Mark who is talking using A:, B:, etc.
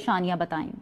A: परेशानियाँ बताएँ।